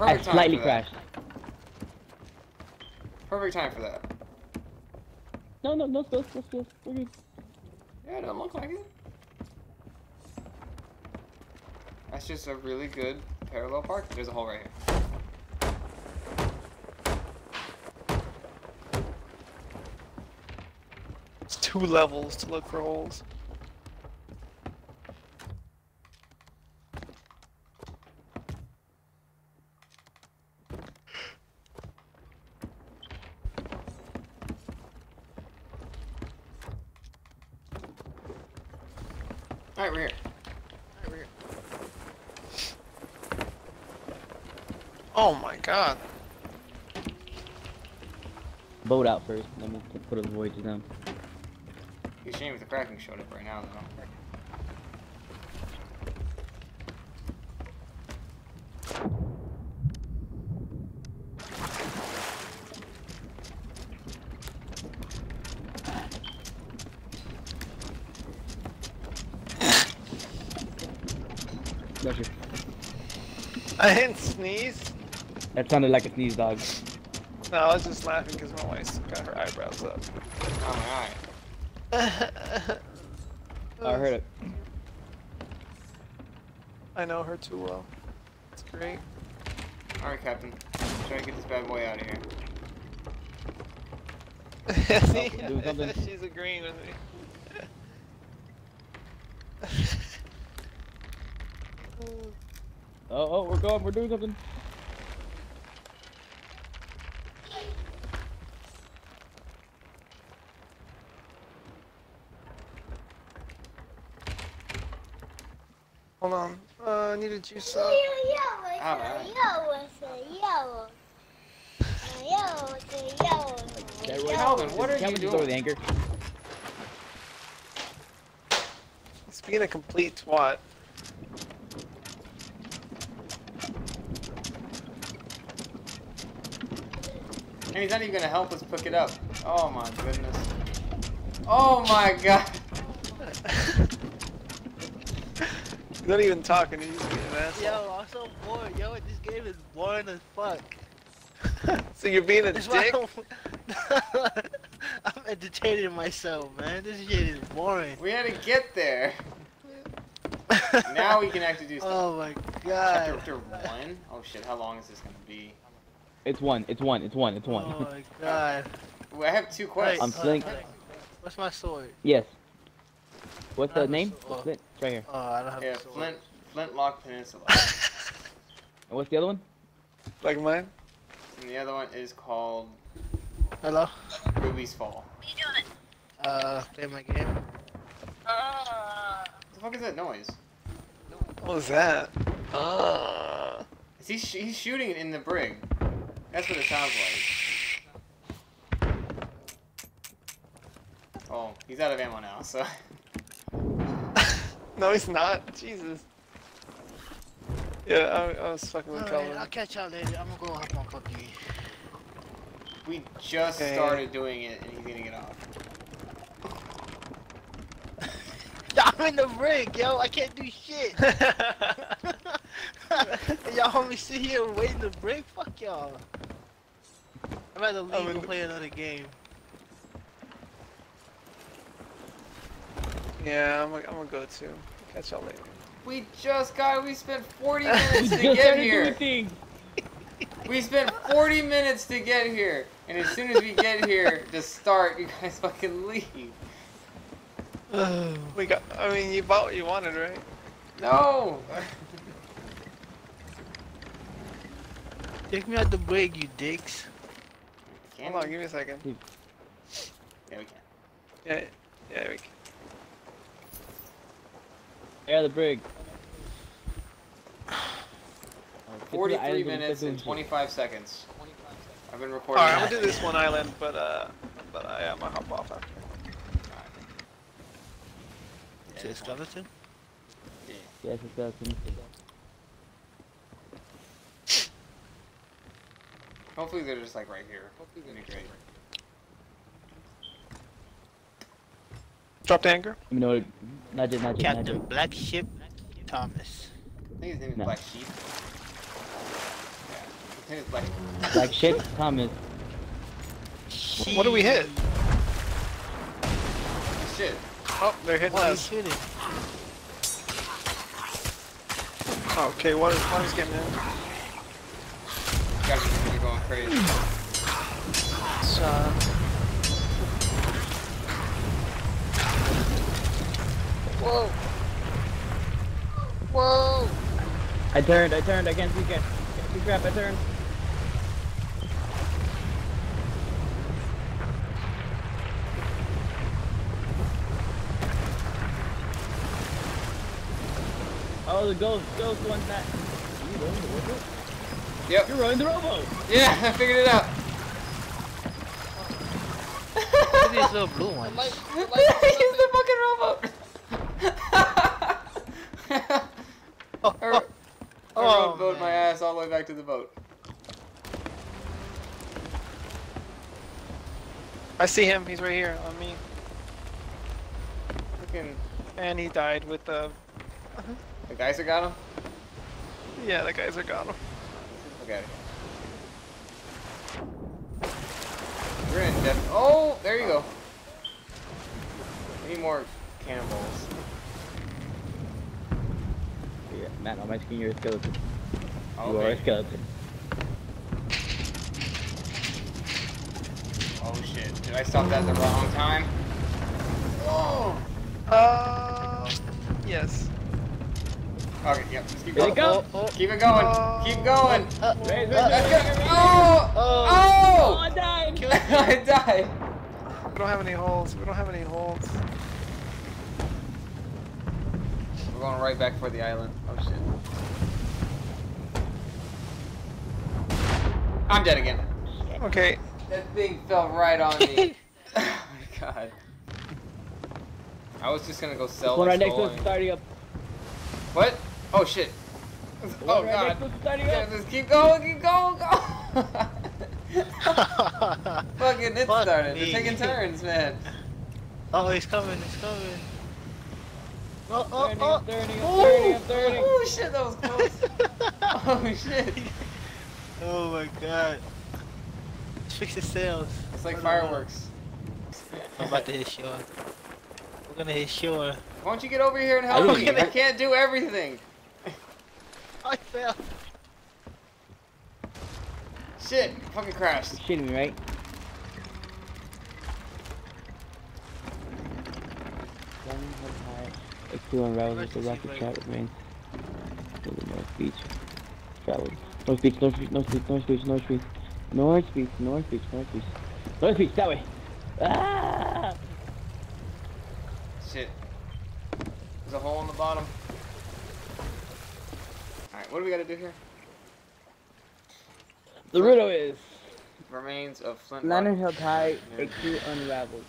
perfect time slightly for that. crashed. Perfect time for that. No, no, no spills, no spills. We're good. Yeah, it doesn't look like it. That's just a really good parallel park. There's a hole right here. It's two levels to look for holes. Alright, we're here. Oh my god. Boat out first, then we'll put a void to them. A shame if the Kraken showed up right now, though. Bless you. I didn't sneeze. That sounded like a sneeze, dog. No, I was just laughing because my wife's got her eyebrows up. Oh my eye. I heard it. I know her too well. It's great. Alright, Captain. Try to get this bad boy out of here. See? do. She's agreeing with me. Oh, oh, we're going, we're doing something. Hold on. Uh, I need a juice up. That way- Calvin, what are you Calvin just over the doing? anchor. He's being a complete twat. And he's not even gonna help us pick it up. Oh my goodness. Oh my god. He's not even talking, he's just being an asshole. Yo, I'm so bored. Yo, this game is boring as fuck. So you're being a That's dick? I'm, I'm entertaining myself, man. This shit is boring. We had to get there. Now we can actually do stuff. Oh my god. chapter one? Oh shit, how long is this gonna be? It's one, it's one, it's one, it's one. Oh my god. Well, I have two quests. I'm feeling- uh, What's my sword? yes. What's the Uh, name? What's it? It's right here. Oh, I don't have yeah, a sword. Flint, Flintlock Peninsula. And what's the other one? like mine? and the other one is called Hello? Ruby's Fall. What are you doing? Uh, play my game. What the fuck is that noise? What was that? Uh, Is he sh he's shooting in the brig. That's what it sounds like. Oh, he's out of ammo now, so. no, he's not. Jesus. Yeah, I, I was fucking with Alright, Calvin. I'll catch y'all later. I'm gonna go hop on PUBG. We just Okay. started doing it and he's gonna get off. I'm in the rig, yo. I can't do shit. y'all homie sit here waiting to break? Fuck y'all. I'm about to leave I'm and the- play another game. yeah, I'm, gonna- I'm gonna go too. Catch y'all later. We just got, we spent 40 minutes to get here. We spent 40 minutes to get here. And as soon as we get here to start, you guys fucking leave. We got. I mean, you bought what you wanted, right? No! Take me out the break, you dicks. Can Hold on, give me a second. Yeah, we can. Yeah, yeah, we can. Yeah, the brig. Oh, get to the 43 minutes and doing shit. 25 seconds. I've been recording. Alright, I'm gonna do this one island, but uh, but I am gonna hop off after. Is it a skeleton? Yes, it does. Hopefully they're just like right here. That'd be great. Dropped anchor. Let me know. Not just, not just, not Captain just. Black Ship Thomas. I think his name is No. Black Sheep. It's like, Like shit, Thomas. What do we hit? shit. Oh, they're hitting What are you us. shooting? Okay, what is, what is getting in? Guys are gonna going crazy. It's, uh, Whoa! Whoa! I turned, I turned, I can't see, can't see crap, I turned. Oh, the ghost, ghost one that. You running the rowboat? Yep. You're running the rowboat! Yeah, I figured it out. Look at these little blue ones. He's the fucking robot. Oh, I, oh, ro- I oh, rowboat my ass all the way back to the boat. I see him. He's right here on me. Fucking, And he died with the. the geyser got him. Yeah, the guys are got him. Look at it. We're in depth. Oh, there you go. We need more cannonballs. Yeah, Matt, on my screen, you're a skeleton. Oh, You are a skeleton. Oh shit. Did I stop that at the wrong time? Oh! Uh, yes. Okay, yep, just keep There you going. go! Oh, oh. Keep it going. Keep going. oh, Raise, raise, raise. Oh! Oh. Oh, Oh! I died! I died. We don't have any holes. We don't have any holes. We're going right back for the island. Oh shit. I'm dead again. Okay. That thing fell right on me. oh my god. I was just gonna go sell One this right next to us starting up. What? Oh shit. Oh right next to god. us Yeah, just keep going, keep going, go! Fucking it Fuck started. me. They're taking turns, man. oh, he's coming, he's coming. Oh, oh, Turning, oh. I'm turning, I'm turning, I'm turning. Oh shit, that was close. oh shit. oh my god. Let's fix the sails. It's like fireworks. I'm about to hit shore. We're gonna hit shore. Why don't you get over here and help me? didn't- I can't do everything. I fell. Shit, fucking crashed. You're shitting me, right? X2 unravels the rocket remains to the North Beach. Traveled. North Beach, North Beach, North Beach, North Beach, North Beach. North Beach, North Beach, North Beach. North Beach, that way! Ah! Shit. There's a hole in the bottom. Alright, what do we gotta do here? The riddle is Remains of flint. Lantern rock. held high, Yeah. X2 unraveled.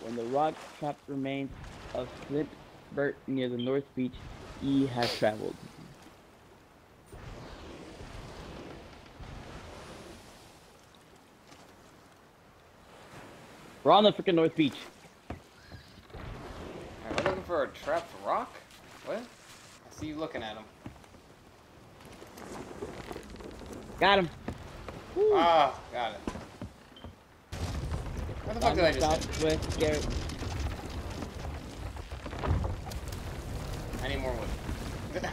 When the rock trapped remains of Flint Burt near the North Beach, E has traveled. We're on the freaking North Beach. Alright, we're looking for a trapped rock? What? I see you looking at him. Got him. Woo. Ah, got it. What the fuck did I just hit? Southwest Garrett. I need more wood.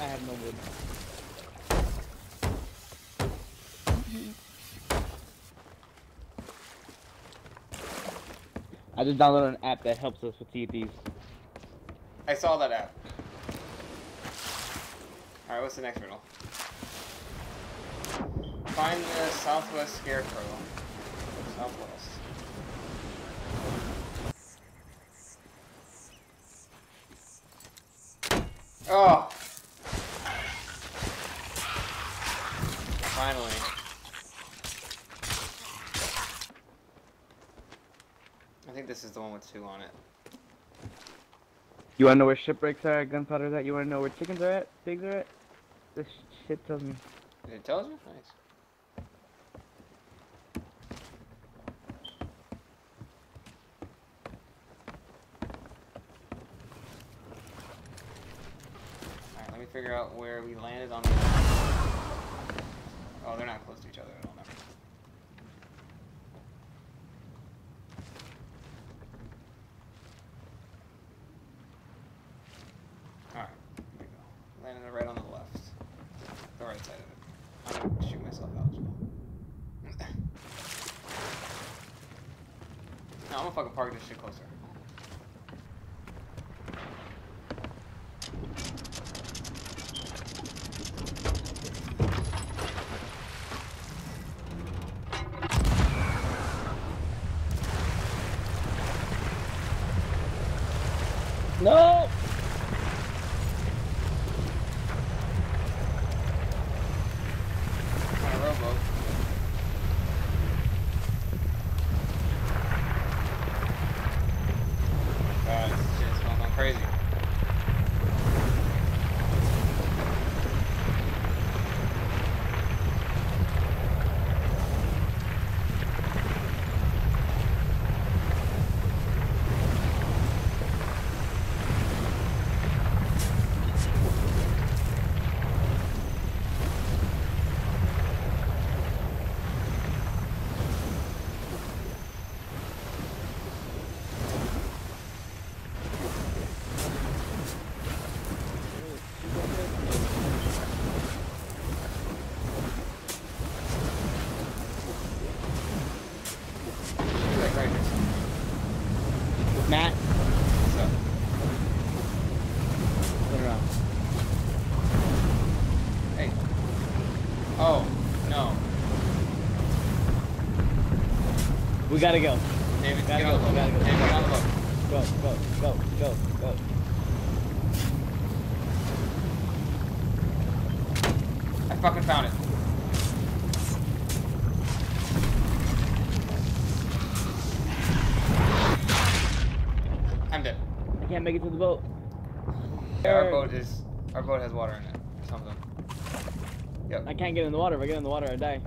I have no wood. I just downloaded an app that helps us with TTs. I saw that app. Alright, what's the next riddle? Find the southwest scarecrow. Southwest. Oh! Finally. I think this is the one with two on it. You wanna know where shipwrecks are, gunpowder's at? You wanna know where chickens are at, pigs are at? This shit tells me. It tells you? Nice. Alright, let me figure figure out where we landed on the. Oh, they're not close to each other at all. Never. Alright, here we go. Landing it right on the left. The right side of it. I'm gonna shoot myself out as well. no, I'm gonna fucking park this shit closer. No! On a rowboat. God, this shit's going on crazy. Like right here. Matt, What's up? turn around. Hey. Oh, no. We gotta go. David, Gotta get on the go, boat. gotta go. David, get on the boat. Go, go, go, go, go. I fucking found it. I'm dead. I can't make it to the boat. Yeah, our boat is our boat has water in it something. Yep. I can't get in the water. If I get in the water, I die.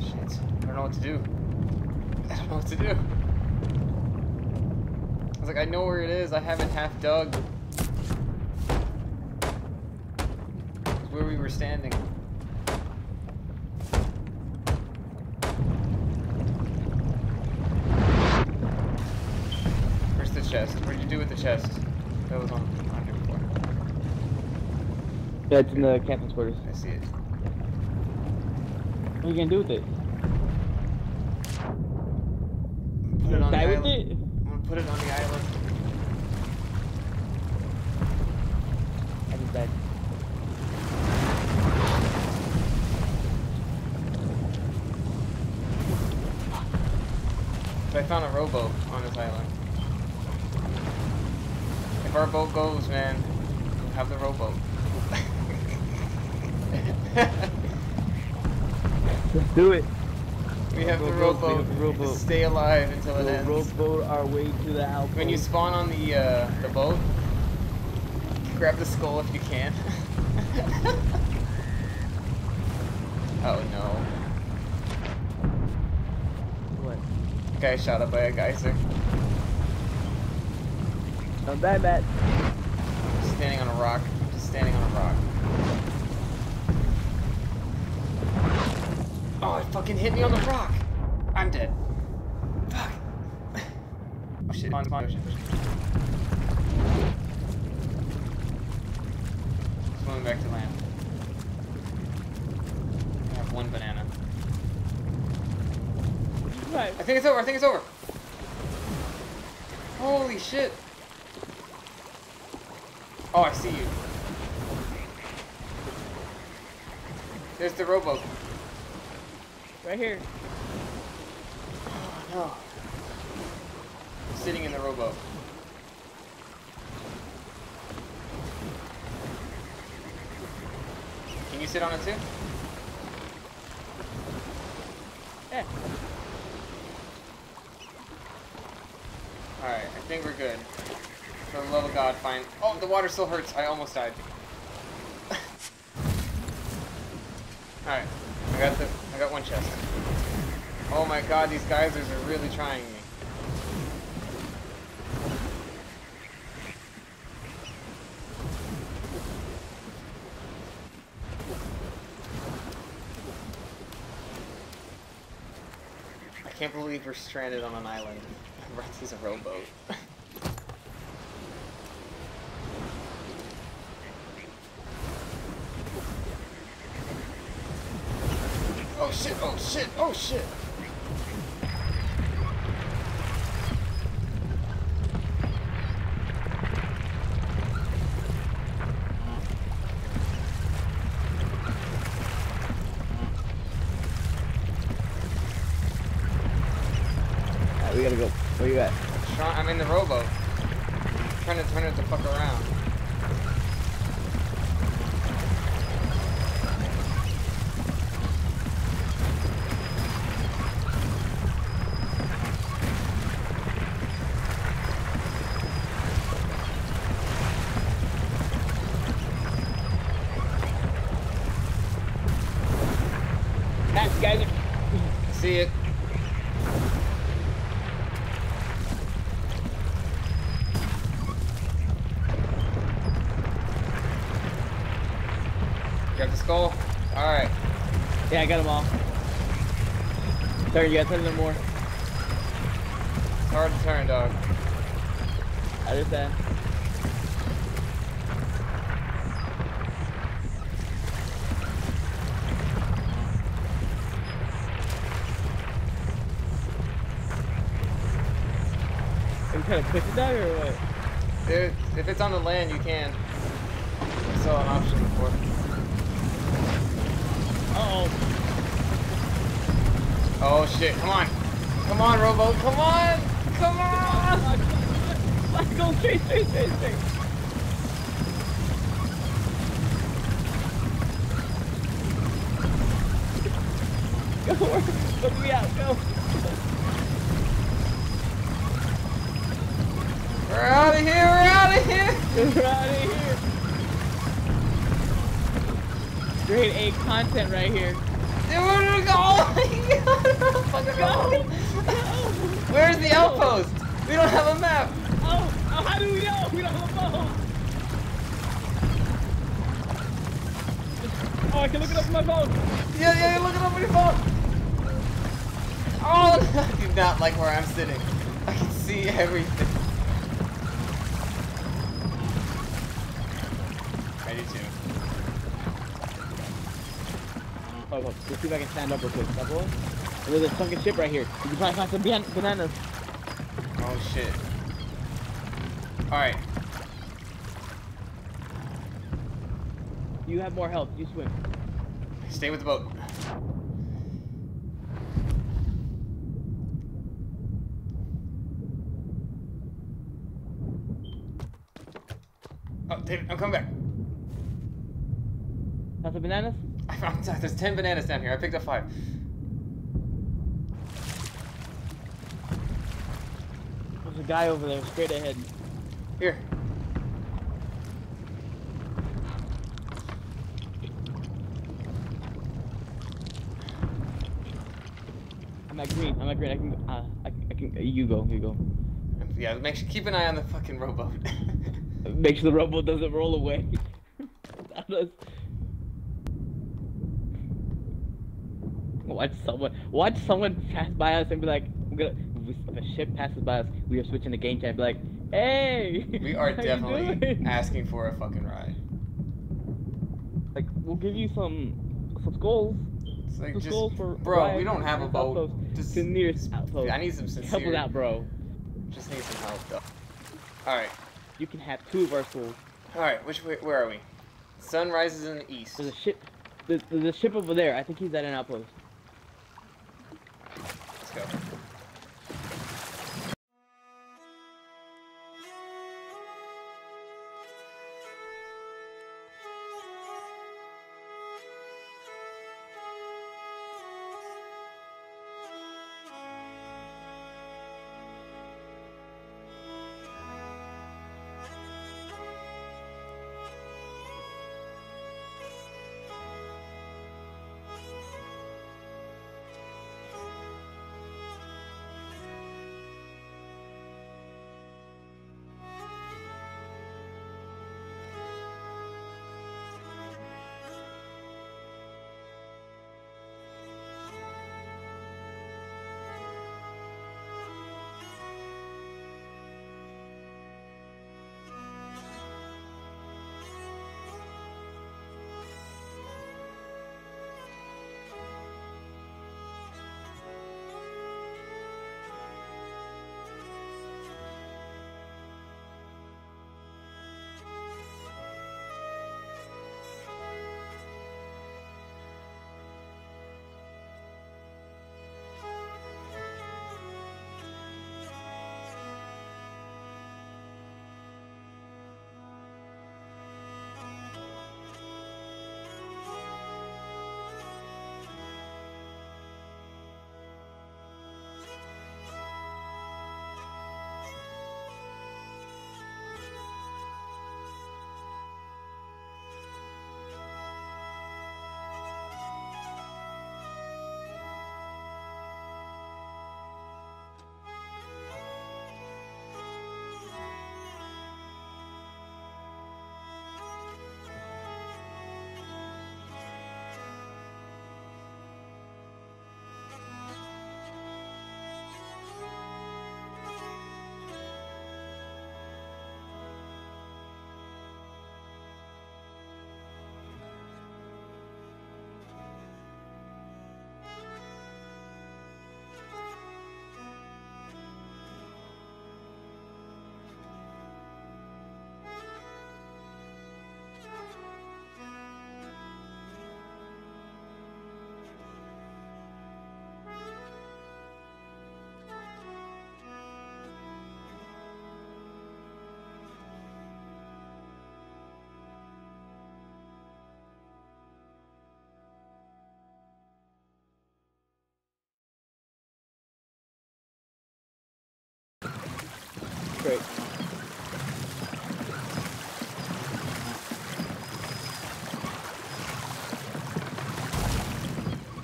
Shit. I don't know what to do. I don't know what to do. I was like, I know where it is. I haven't half dug. It's where we were standing. Where's the chest? What did you do with the chest? That was on, on here before. Yeah, it's in the captain's quarters. I see it. What are you gonna do with it? Put it on Die the with island. it? I'm gonna put it on the island. I just died. But I found a rowboat on this island. If our boat goes, man, we'll have the rowboat. Let's do it. We have the Rowboat, rowboat. have the rowboat. Stay alive until it ends. rowboat our way to the outpost. When you spawn on the uh, the boat, grab the skull if you can. oh no. What? Guy shot up by a geyser. Don't bad, Matt. Just standing on a rock. Just standing on a rock. Oh, it fucking hit me on the rock. I'm dead. Fuck. Oh shit. Spawn, spawn, ocean. Swimming back to land. I have one banana. Right. I think it's over. I think it's over. Holy shit. Oh, I see you. There's the rowboat. Right here. Oh no. Sitting in the rowboat. Can you sit on it too? Yeah. Alright, I think we're good. For the love of God, fine. Oh, the water still hurts. I almost died. Alright. I got the I got one chest. Oh my god, these geysers are really trying me. I can't believe we're stranded on an island. Rex is a rowboat. oh shit, oh shit, oh! Alright, we gotta go. Where you at? I'm in the rowboat. trying to turn it the fuck around. Catch, guys. See it. Grab the skull. Alright. Yeah, I got them all. Turn, you gotta turn them more. It's hard to turn, dog. I understand. Are you trying to push it down or what? Dude, if it's on the land, you can. I saw an option before. Uh oh. Shit, come on. Come on, rowboat, come on! Come on! Let's go straight, straight, straight, straight. Go, let me out, go. We're out of here, we're out of here! We're out of here. Grade A content right here. Dude, where do we go? Oh my god! Fucking Go! go! Where's the outpost? We don't have a map! Oh, oh, how do we know? We don't have a phone. Oh, I can look it up on my phone. Yeah, yeah, yeah, look it up on your phone! Oh, I do not like where I'm sitting. I can see everything. I do too. Oh, look, let's see if I can stand up real quick. That oh, boy? There's a sunken ship right here. You can probably find some ban- bananas. Oh shit. Alright. You have more health. You swim. Stay with the boat. Oh, David, I'm coming back. Have some bananas? There's ten bananas down here. I picked up five. There's a guy over there, straight ahead. Here. I'm at green. I'm at green. I can. Uh, I, I can. Uh, You go. You go. Yeah, make sure keep an eye on the fucking rowboat. Make sure the rowboat doesn't roll away. Without us. Watch someone. Watch someone pass by us and be like, "I'm gonna." If a ship passes by us, we are switching the game chat. And be like, "Hey." we are definitely doing?" asking for a fucking ride. Like, we'll give you some some skulls. It's like Some just, skulls for bro, we don't have a boat. outpost, Just, the nearest outpost. I need some Help us sincere. out, bro. Just need some help, though. All right, You can have two of our souls. all right. Which way? Where are we? Sun rises in the east. There's a ship. There's, there's a ship over there. I think he's at an outpost.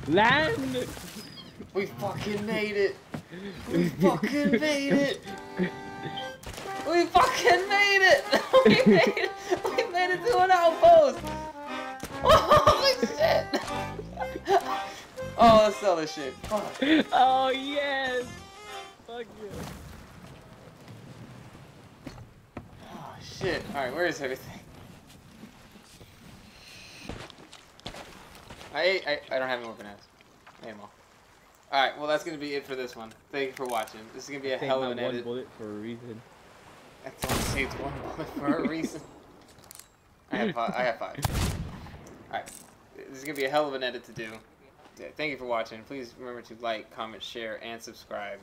Land! We fucking made it. We fucking made it. We fucking made it. We made it. We made it to an outpost. Holy shit. Oh, let's sell this shit. Fuck. Oh yes! Fuck you. Oh shit. Alright, where is everything? I I, I don't have any more bananas. I ate all. Alright, well that's gonna be it for this one. Thank you for watching. This is gonna be a hell of an one edit. bullet for a reason. That's only saved one bullet for a reason. I have five. I have five. Alright. This is gonna be a hell of an edit to do. Thank you for watching. Please remember to like, comment, share, and subscribe.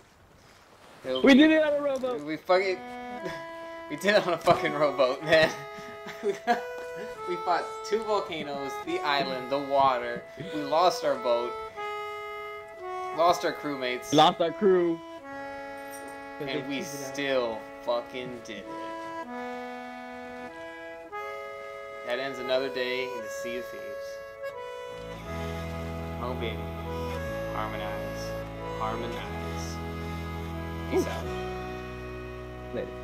It'll We be- did it on a rowboat! We fucking. We did it on a fucking rowboat, man. we fought two volcanoes, the island, the water. We lost our boat. Lost our crewmates. Lost our crew. And we still fucking did it. That ends another day in the Sea of Thieves. Oh baby. Harmonize. Harmonize. Peace out. Later.